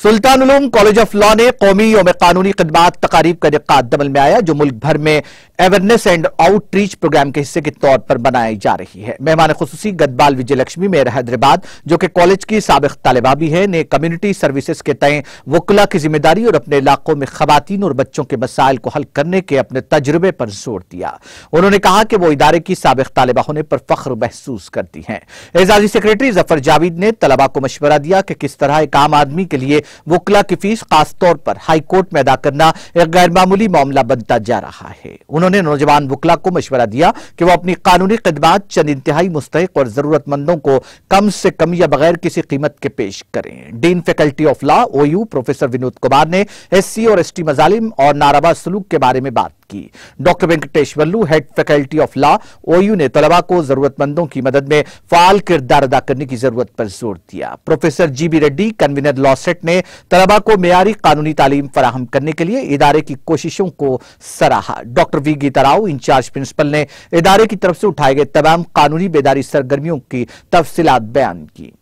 Sultan college of law ने कौमी योम कानूनी खदमात तकारीब का निकात दमल में आया, जो मुल्क भर में अवेयरनेस एंड आउटरीच प्रोग्राम के हिस्से के तौर पर बनाई जा रही है। मेहमान खसूसी गदबाल विजय लक्ष्मी मेयर हैदराबाद जो कि कॉलेज की सबक तालिबा भी है, ने कम्युनिटी सर्विसेज़ के तय वकला की ज़िम्मेदारी और अपने इलाकों में खातन और बच्चों के मसाइल को हल करने के अपने तजुर्बे पर ज़ोर दिया। उन्होंने कहा कि वो इदारे की सबक तालिबा होने पर फख्र महसूस करती हैं। एजाजी सेक्रेटरी ज़फ़र जावेद ने तलबा को मशवरा दिया कि किस तरह एक आम आदमी के लिए वकला की फ़ीस खासतौर पर हाईकोर्ट में अदा करना एक गैर मामूली मामला बनता जा रहा है। उन्होंने नौजवान वकला को मशवरा दिया कि वह अपनी कानूनी खदमात चंद इंतहाई मुस्तक और जरूरतमंदों को कम से कम या बगैर किसी कीमत के पेश करें। Dean faculty of law, O U, professor Vinod Kumar ने एस सी और एस टी मजालिम और नाराबा सलूक के बारे में बात की। Doctor Venkatesh Vallu head faculty of law OU ने तलबा को जरूरतमंदों की मदद में फाल किरदार अदा करने की ज़रूरत पर ज़ोर दिया। Professor G B Reddy convener law CET ने तलबा को मेयारी कानूनी तालीम फराहम करने के लिए इदारे की कोशिशों को सराहा। Doctor V Geeta Rao incharge principal ने इदारे की तरफ़ से उठाए गए तमाम कानूनी बेदारी सरगर्मियों की तफसीलात बयान की।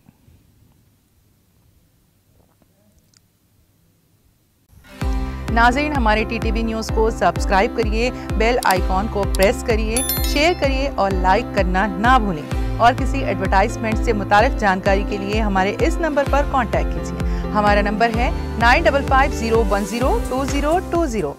नाजरीन, हमारे टी टी टीटीवी न्यूज़ को सब्सक्राइब करिए बेल आइकॉन को प्रेस करिए शेयर करिए और लाइक करना ना भूलें। और किसी एडवर्टाइजमेंट से मुतल जानकारी के लिए हमारे इस नंबर पर कॉन्टैक्ट कीजिए। हमारा नंबर है nine double five zero one zero two zero two zero